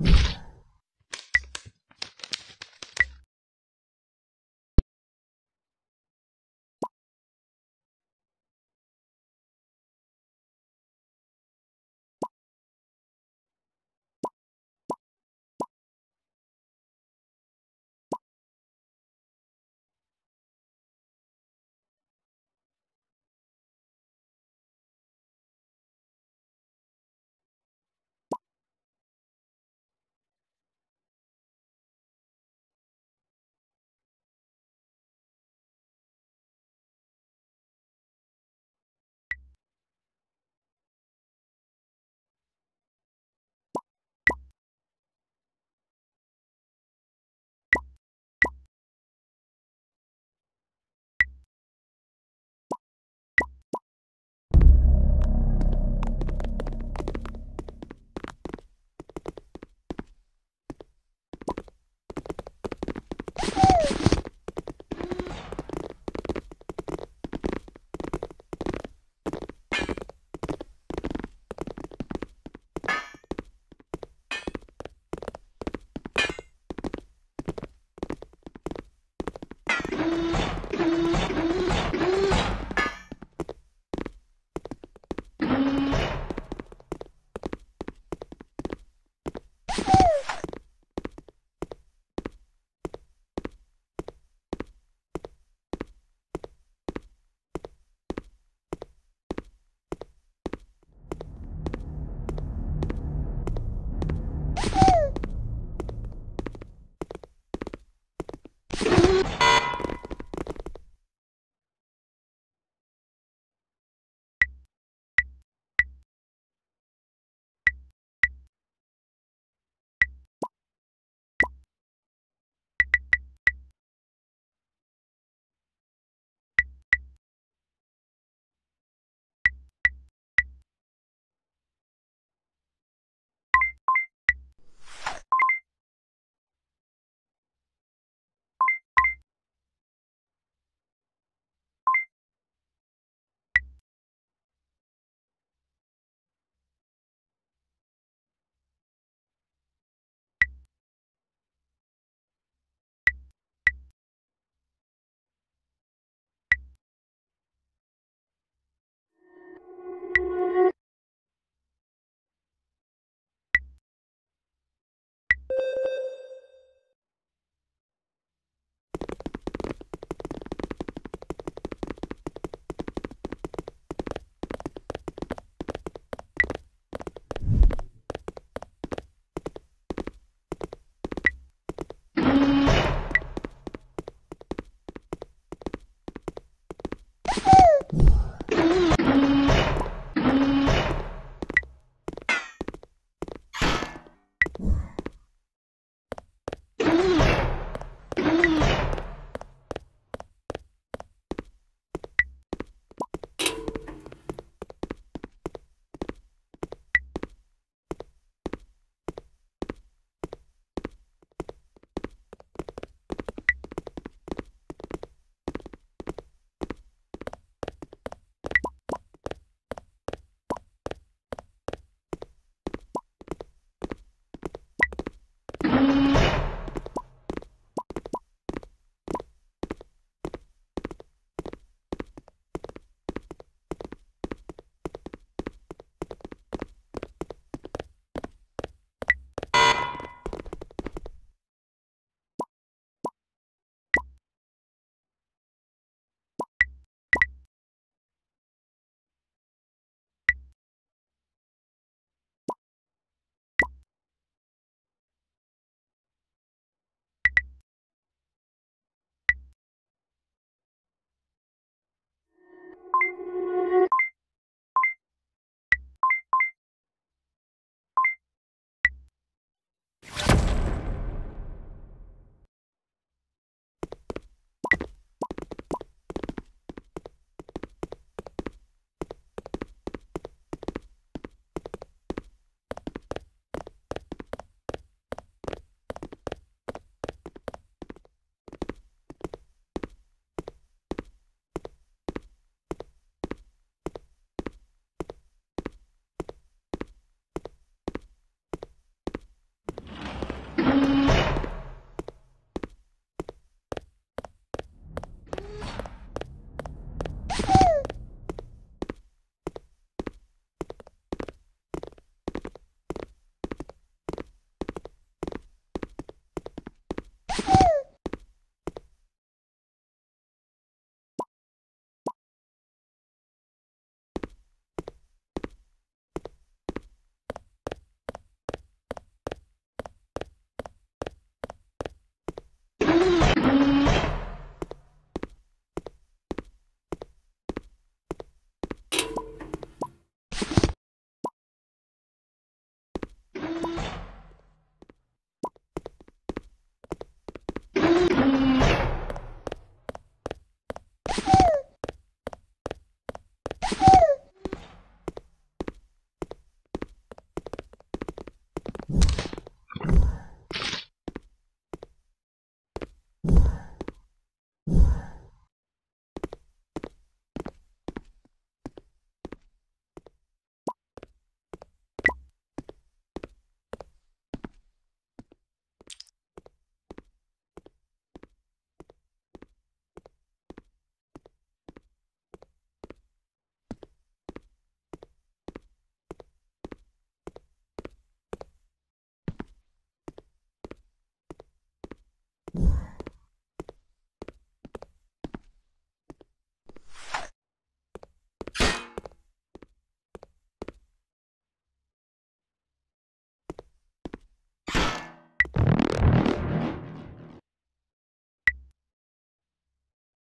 you